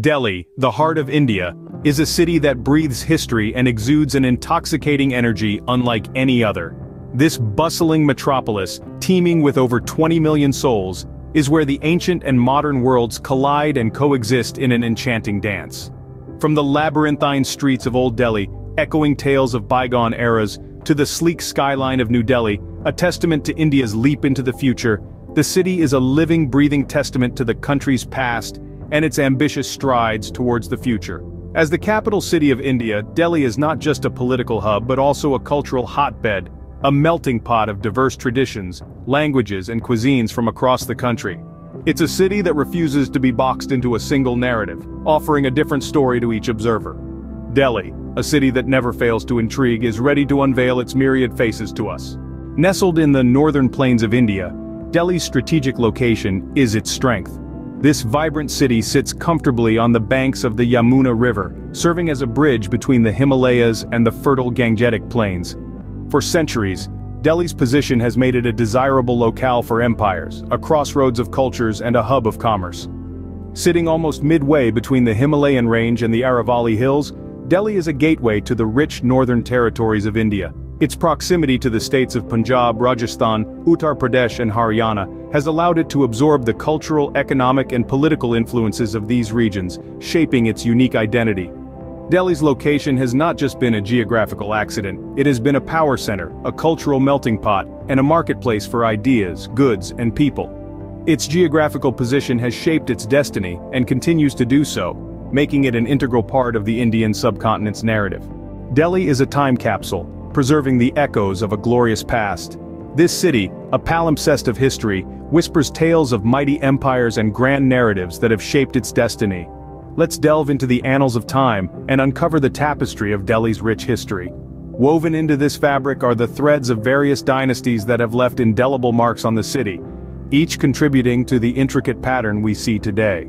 Delhi, the heart of India, is a city that breathes history and exudes an intoxicating energy unlike any other. This bustling metropolis, teeming with over 20 million souls, is where the ancient and modern worlds collide and coexist in an enchanting dance. From the labyrinthine streets of Old Delhi, echoing tales of bygone eras, to the sleek skyline of New Delhi, a testament to India's leap into the future, the city is a living breathing testament to the country's past and its ambitious strides towards the future. As the capital city of India, Delhi is not just a political hub but also a cultural hotbed, a melting pot of diverse traditions, languages and cuisines from across the country. It's a city that refuses to be boxed into a single narrative, offering a different story to each observer. Delhi, a city that never fails to intrigue is ready to unveil its myriad faces to us. Nestled in the northern plains of India, Delhi's strategic location is its strength. This vibrant city sits comfortably on the banks of the Yamuna River, serving as a bridge between the Himalayas and the fertile Gangetic Plains. For centuries, Delhi's position has made it a desirable locale for empires, a crossroads of cultures and a hub of commerce. Sitting almost midway between the Himalayan range and the Aravalli Hills, Delhi is a gateway to the rich northern territories of India. Its proximity to the states of Punjab, Rajasthan, Uttar Pradesh and Haryana has allowed it to absorb the cultural, economic and political influences of these regions, shaping its unique identity. Delhi's location has not just been a geographical accident, it has been a power center, a cultural melting pot, and a marketplace for ideas, goods, and people. Its geographical position has shaped its destiny, and continues to do so, making it an integral part of the Indian subcontinent's narrative. Delhi is a time capsule, preserving the echoes of a glorious past. This city, a palimpsest of history, whispers tales of mighty empires and grand narratives that have shaped its destiny. Let's delve into the annals of time and uncover the tapestry of Delhi's rich history. Woven into this fabric are the threads of various dynasties that have left indelible marks on the city, each contributing to the intricate pattern we see today.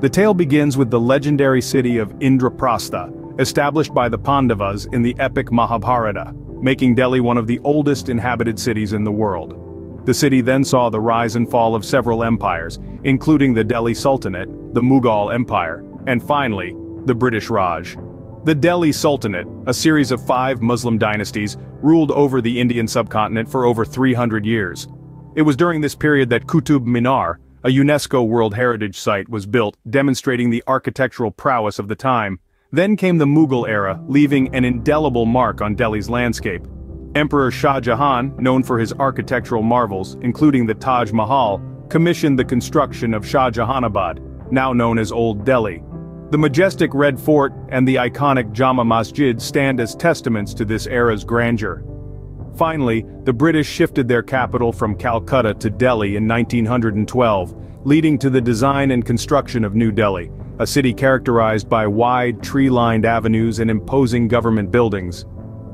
The tale begins with the legendary city of Indraprastha, established by the Pandavas in the epic Mahabharata making Delhi one of the oldest inhabited cities in the world. The city then saw the rise and fall of several empires, including the Delhi Sultanate, the Mughal Empire, and finally, the British Raj. The Delhi Sultanate, a series of five Muslim dynasties, ruled over the Indian subcontinent for over 300 years. It was during this period that Qutub Minar, a UNESCO World Heritage Site was built, demonstrating the architectural prowess of the time, then came the Mughal era, leaving an indelible mark on Delhi's landscape. Emperor Shah Jahan, known for his architectural marvels, including the Taj Mahal, commissioned the construction of Shah Jahanabad, now known as Old Delhi. The majestic Red Fort and the iconic Jama Masjid stand as testaments to this era's grandeur. Finally, the British shifted their capital from Calcutta to Delhi in 1912, leading to the design and construction of New Delhi, a city characterized by wide, tree-lined avenues and imposing government buildings.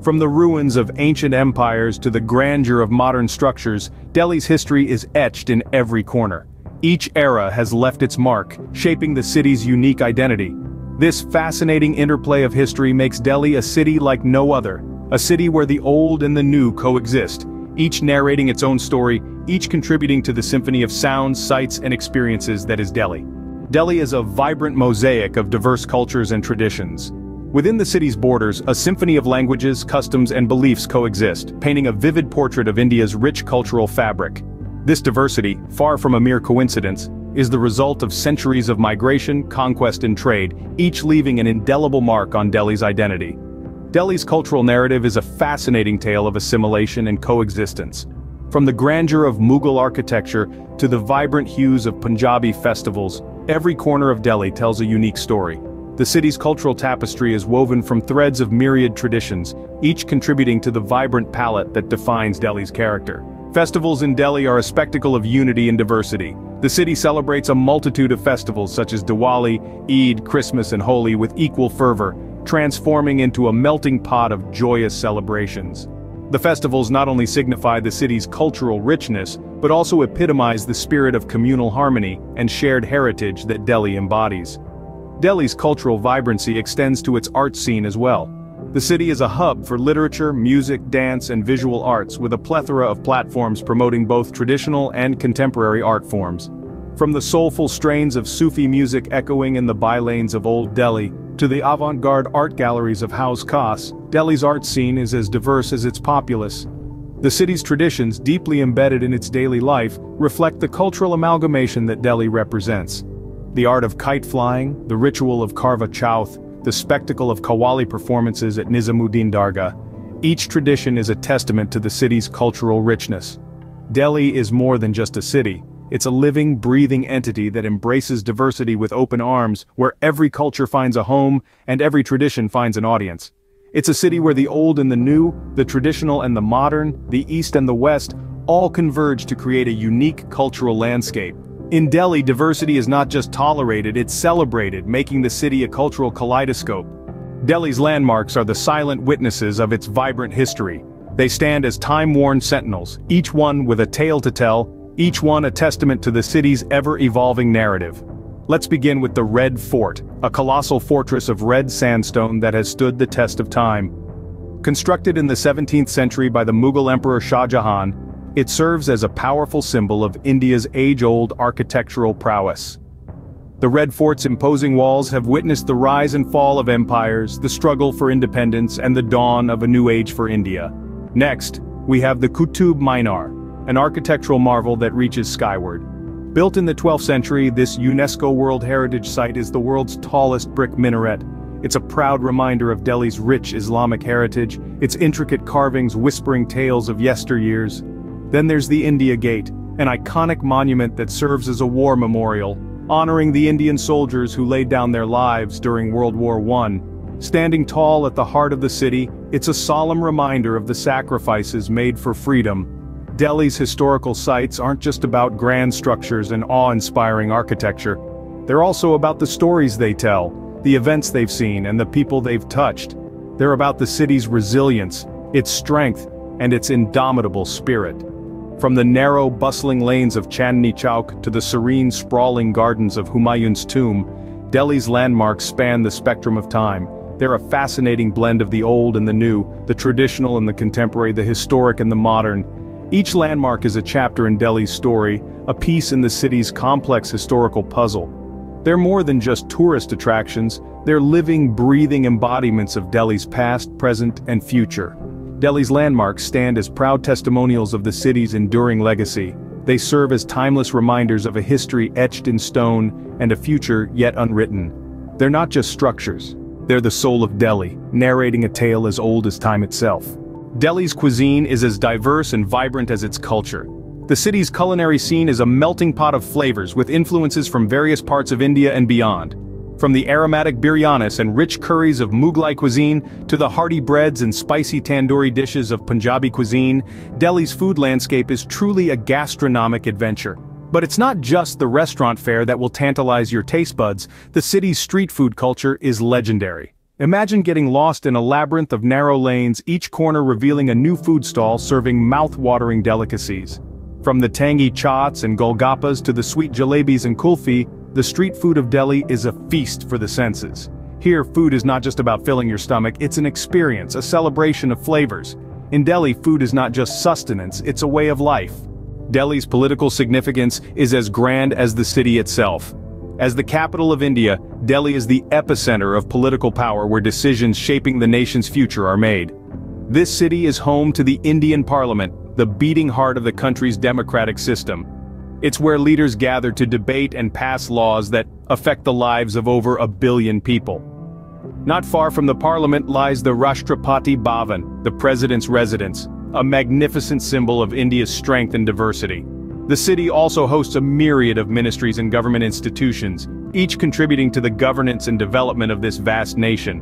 From the ruins of ancient empires to the grandeur of modern structures, Delhi's history is etched in every corner. Each era has left its mark, shaping the city's unique identity. This fascinating interplay of history makes Delhi a city like no other, a city where the old and the new coexist, each narrating its own story, each contributing to the symphony of sounds, sights, and experiences that is Delhi. Delhi is a vibrant mosaic of diverse cultures and traditions. Within the city's borders, a symphony of languages, customs and beliefs coexist, painting a vivid portrait of India's rich cultural fabric. This diversity, far from a mere coincidence, is the result of centuries of migration, conquest and trade, each leaving an indelible mark on Delhi's identity. Delhi's cultural narrative is a fascinating tale of assimilation and coexistence. From the grandeur of Mughal architecture to the vibrant hues of Punjabi festivals, Every corner of Delhi tells a unique story. The city's cultural tapestry is woven from threads of myriad traditions, each contributing to the vibrant palette that defines Delhi's character. Festivals in Delhi are a spectacle of unity and diversity. The city celebrates a multitude of festivals such as Diwali, Eid, Christmas and Holi with equal fervor, transforming into a melting pot of joyous celebrations. The festivals not only signify the city's cultural richness, but also epitomize the spirit of communal harmony and shared heritage that Delhi embodies. Delhi's cultural vibrancy extends to its art scene as well. The city is a hub for literature, music, dance and visual arts with a plethora of platforms promoting both traditional and contemporary art forms. From the soulful strains of Sufi music echoing in the bylanes of Old Delhi, to the avant-garde art galleries of Hauz Khas, Delhi's art scene is as diverse as its populace. The city's traditions, deeply embedded in its daily life, reflect the cultural amalgamation that Delhi represents. The art of kite flying, the ritual of Karva Chauth, the spectacle of Qawwali performances at Nizamuddin Dargah. Each tradition is a testament to the city's cultural richness. Delhi is more than just a city, it's a living, breathing entity that embraces diversity with open arms, where every culture finds a home, and every tradition finds an audience. It's a city where the old and the new, the traditional and the modern, the east and the west, all converge to create a unique cultural landscape. In Delhi diversity is not just tolerated, it's celebrated, making the city a cultural kaleidoscope. Delhi's landmarks are the silent witnesses of its vibrant history. They stand as time-worn sentinels, each one with a tale to tell, each one a testament to the city's ever-evolving narrative. Let's begin with the Red Fort, a colossal fortress of red sandstone that has stood the test of time. Constructed in the 17th century by the Mughal Emperor Shah Jahan, it serves as a powerful symbol of India's age-old architectural prowess. The Red Fort's imposing walls have witnessed the rise and fall of empires, the struggle for independence and the dawn of a new age for India. Next, we have the Qutub Minar, an architectural marvel that reaches skyward. Built in the 12th century, this UNESCO World Heritage Site is the world's tallest brick minaret. It's a proud reminder of Delhi's rich Islamic heritage, its intricate carvings whispering tales of yesteryears. Then there's the India Gate, an iconic monument that serves as a war memorial, honoring the Indian soldiers who laid down their lives during World War I. Standing tall at the heart of the city, it's a solemn reminder of the sacrifices made for freedom Delhi's historical sites aren't just about grand structures and awe-inspiring architecture. They're also about the stories they tell, the events they've seen and the people they've touched. They're about the city's resilience, its strength, and its indomitable spirit. From the narrow, bustling lanes of Chandni Chowk to the serene, sprawling gardens of Humayun's tomb, Delhi's landmarks span the spectrum of time. They're a fascinating blend of the old and the new, the traditional and the contemporary, the historic and the modern, each landmark is a chapter in Delhi's story, a piece in the city's complex historical puzzle. They're more than just tourist attractions, they're living, breathing embodiments of Delhi's past, present, and future. Delhi's landmarks stand as proud testimonials of the city's enduring legacy. They serve as timeless reminders of a history etched in stone and a future yet unwritten. They're not just structures. They're the soul of Delhi, narrating a tale as old as time itself. Delhi's cuisine is as diverse and vibrant as its culture. The city's culinary scene is a melting pot of flavors with influences from various parts of India and beyond. From the aromatic biryanis and rich curries of Mughlai cuisine, to the hearty breads and spicy tandoori dishes of Punjabi cuisine, Delhi's food landscape is truly a gastronomic adventure. But it's not just the restaurant fare that will tantalize your taste buds, the city's street food culture is legendary. Imagine getting lost in a labyrinth of narrow lanes, each corner revealing a new food stall serving mouth-watering delicacies. From the tangy chaats and golgappas to the sweet jalebis and kulfi, the street food of Delhi is a feast for the senses. Here, food is not just about filling your stomach, it's an experience, a celebration of flavors. In Delhi, food is not just sustenance, it's a way of life. Delhi's political significance is as grand as the city itself. As the capital of India, Delhi is the epicenter of political power where decisions shaping the nation's future are made. This city is home to the Indian Parliament, the beating heart of the country's democratic system. It's where leaders gather to debate and pass laws that affect the lives of over a billion people. Not far from the parliament lies the Rashtrapati Bhavan, the president's residence, a magnificent symbol of India's strength and diversity. The city also hosts a myriad of ministries and government institutions, each contributing to the governance and development of this vast nation.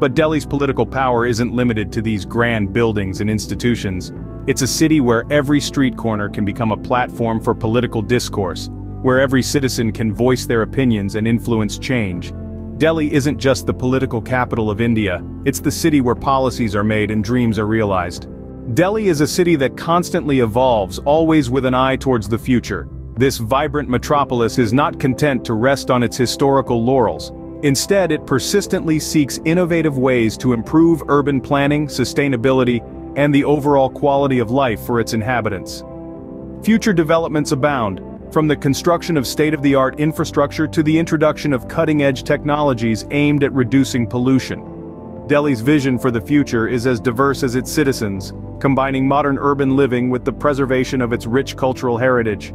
But Delhi's political power isn't limited to these grand buildings and institutions. It's a city where every street corner can become a platform for political discourse, where every citizen can voice their opinions and influence change. Delhi isn't just the political capital of India, it's the city where policies are made and dreams are realized. Delhi is a city that constantly evolves, always with an eye towards the future. This vibrant metropolis is not content to rest on its historical laurels. Instead it persistently seeks innovative ways to improve urban planning, sustainability, and the overall quality of life for its inhabitants. Future developments abound, from the construction of state-of-the-art infrastructure to the introduction of cutting-edge technologies aimed at reducing pollution. Delhi's vision for the future is as diverse as its citizens, combining modern urban living with the preservation of its rich cultural heritage.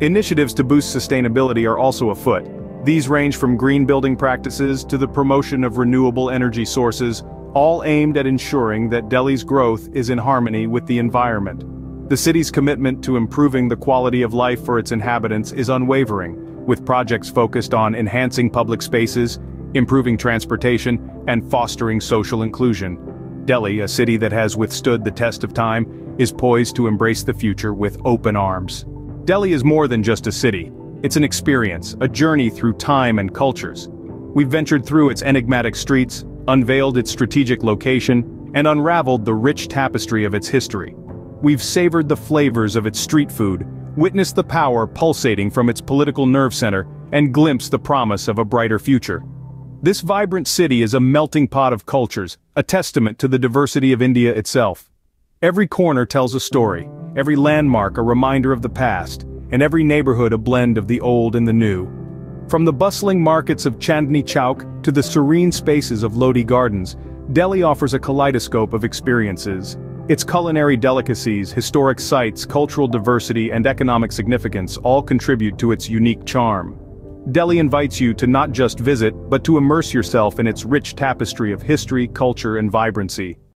Initiatives to boost sustainability are also afoot. These range from green building practices to the promotion of renewable energy sources, all aimed at ensuring that Delhi's growth is in harmony with the environment. The city's commitment to improving the quality of life for its inhabitants is unwavering, with projects focused on enhancing public spaces, improving transportation, and fostering social inclusion. Delhi, a city that has withstood the test of time, is poised to embrace the future with open arms. Delhi is more than just a city. It's an experience, a journey through time and cultures. We've ventured through its enigmatic streets, unveiled its strategic location, and unraveled the rich tapestry of its history. We've savored the flavors of its street food, witnessed the power pulsating from its political nerve center, and glimpsed the promise of a brighter future. This vibrant city is a melting pot of cultures, a testament to the diversity of India itself. Every corner tells a story, every landmark a reminder of the past, and every neighborhood a blend of the old and the new. From the bustling markets of Chandni Chowk to the serene spaces of Lodi Gardens, Delhi offers a kaleidoscope of experiences. Its culinary delicacies, historic sites, cultural diversity and economic significance all contribute to its unique charm. Delhi invites you to not just visit, but to immerse yourself in its rich tapestry of history, culture and vibrancy.